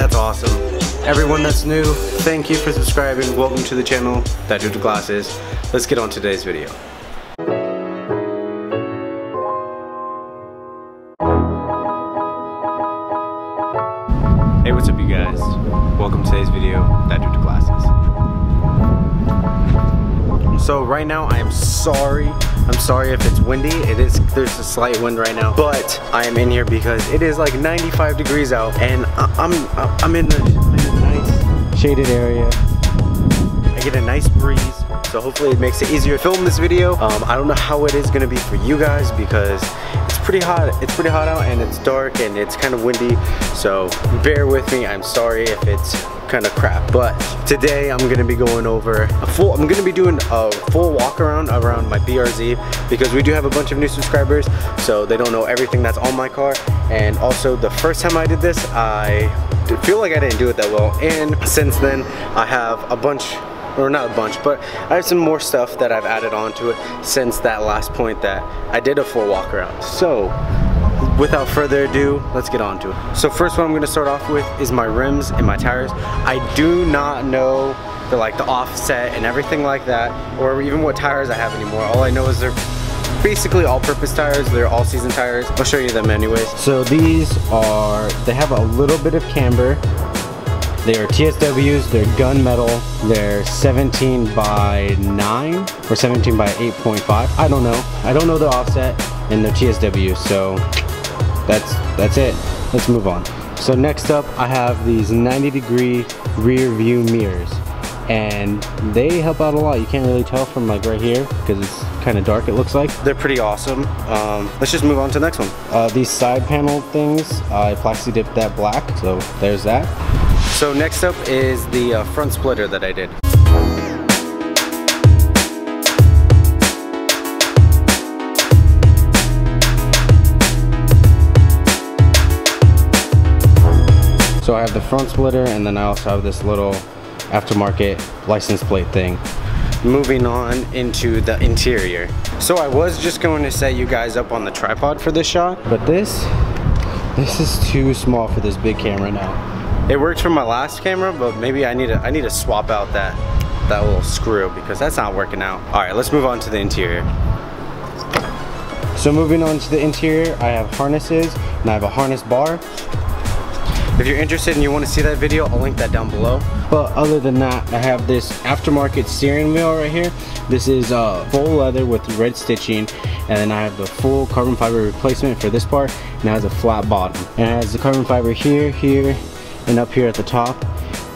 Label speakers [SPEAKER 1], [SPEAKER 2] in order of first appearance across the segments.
[SPEAKER 1] that's awesome. Everyone that's new, thank you for subscribing. Welcome to the channel, That Dude Glasses. Let's get on today's video. So right now I am sorry. I'm sorry if it's windy. It is, there's a slight wind right now. But I am in here because it is like 95 degrees out and I, I'm, I'm in, the, I'm in a nice shaded area. I get a nice breeze. So hopefully it makes it easier to film this video. Um, I don't know how it is gonna be for you guys because pretty hot. It's pretty hot out and it's dark and it's kind of windy. So bear with me. I'm sorry if it's kind of crap. But today I'm gonna be going over a full, I'm gonna be doing a full walk around around my BRZ because we do have a bunch of new subscribers. So they don't know everything that's on my car. And also the first time I did this, I feel like I didn't do it that well. And since then I have a bunch or not a bunch, but I have some more stuff that I've added onto it since that last point that I did a full walk around. So without further ado, let's get on to it. So first what I'm gonna start off with is my rims and my tires. I do not know the like the offset and everything like that, or even what tires I have anymore. All I know is they're basically all-purpose tires. They're all-season tires. I'll show you them anyways. So these are, they have a little bit of camber they are TSWs, they're gunmetal, they're 17 by 9 or 17 by 8.5. I don't know. I don't know the offset and they're TSWs, so that's that's it. Let's move on. So next up I have these 90 degree rear view mirrors and they help out a lot. You can't really tell from like right here because it's kind of dark it looks like. They're pretty awesome. Um, let's just move on to the next one. Uh, these side panel things, I Plasti Dipped that black, so there's that. So next up is the uh, front splitter that I did. So I have the front splitter and then I also have this little aftermarket license plate thing. Moving on into the interior. So I was just going to set you guys up on the tripod for this shot, but this, this is too small for this big camera now. It worked for my last camera, but maybe I need to I need to swap out that that little screw because that's not working out. All right, let's move on to the interior. So moving on to the interior, I have harnesses and I have a harness bar. If you're interested and you want to see that video, I'll link that down below. But other than that, I have this aftermarket steering wheel right here. This is uh, full leather with red stitching. And then I have the full carbon fiber replacement for this part. And it has a flat bottom. And it has the carbon fiber here, here, and up here at the top.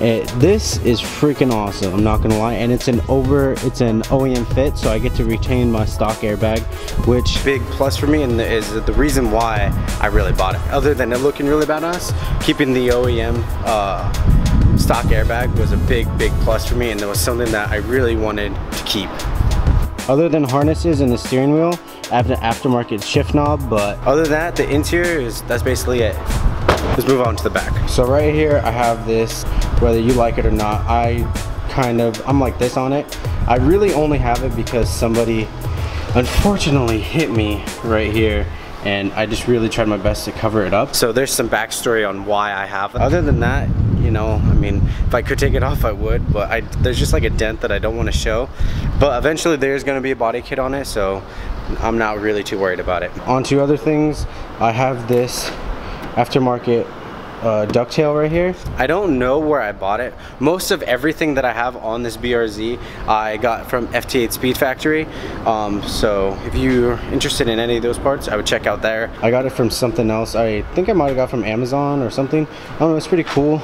[SPEAKER 1] It, this is freaking awesome I'm not gonna lie and it's an over it's an OEM fit so I get to retain my stock airbag which big plus for me and is the reason why I really bought it. Other than it looking really badass keeping the OEM uh, stock airbag was a big big plus for me and it was something that I really wanted to keep. Other than harnesses and the steering wheel I have an aftermarket shift knob but other than that the interior is that's basically it Let's move on to the back. So right here, I have this, whether you like it or not, I kind of, I'm like this on it. I really only have it because somebody unfortunately hit me right here and I just really tried my best to cover it up. So there's some backstory on why I have it. Other than that, you know, I mean, if I could take it off, I would, but I, there's just like a dent that I don't want to show. But eventually there's gonna be a body kit on it, so I'm not really too worried about it. On to other things, I have this aftermarket uh, ducktail right here. I don't know where I bought it. Most of everything that I have on this BRZ I got from FT8 Speed Factory. Um, so if you're interested in any of those parts, I would check out there. I got it from something else. I think I might have got from Amazon or something. I don't know, it's pretty cool.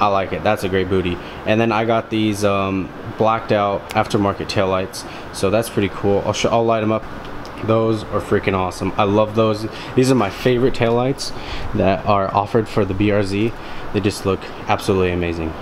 [SPEAKER 1] I like it. That's a great booty. And then I got these um, blacked out aftermarket tail lights. So that's pretty cool. I'll, I'll light them up those are freaking awesome. I love those. These are my favorite taillights that are offered for the BRZ. They just look absolutely amazing.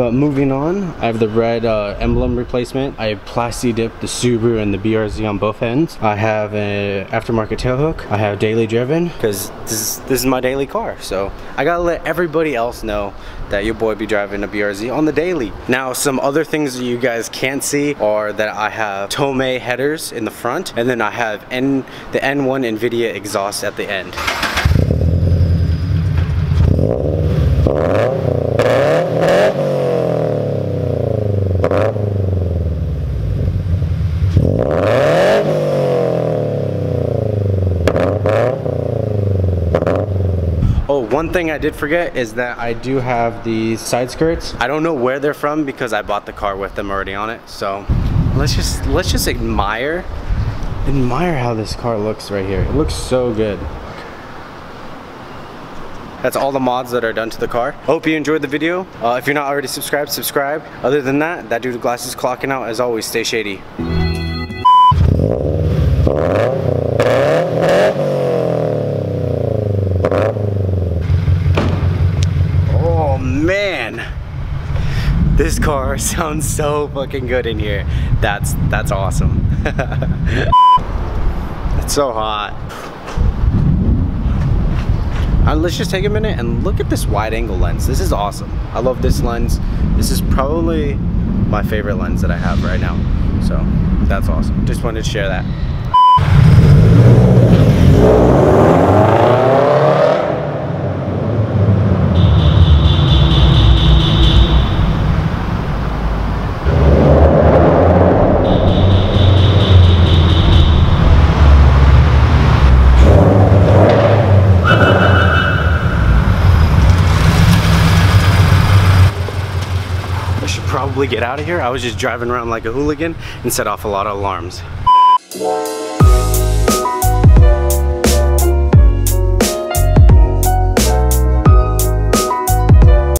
[SPEAKER 1] But moving on, I have the red uh, emblem replacement. I Plasti-Dipped dipped the Subaru and the BRZ on both ends. I have an aftermarket tow hook. I have daily driven because this is, this is my daily car. So I gotta let everybody else know that your boy be driving a BRZ on the daily. Now some other things that you guys can't see are that I have Tomei headers in the front and then I have N the N1 Invidia exhaust at the end. One thing I did forget is that I do have these side skirts. I don't know where they're from because I bought the car with them already on it. So let's just let's just admire admire how this car looks right here. It looks so good. That's all the mods that are done to the car. Hope you enjoyed the video. Uh, if you're not already subscribed, subscribe. Other than that, that dude with glasses clocking out. As always, stay shady. Car sounds so fucking good in here. That's that's awesome. it's so hot. Uh, let's just take a minute and look at this wide angle lens. This is awesome. I love this lens. This is probably my favorite lens that I have right now. So that's awesome. Just wanted to share that. Should probably get out of here. I was just driving around like a hooligan and set off a lot of alarms.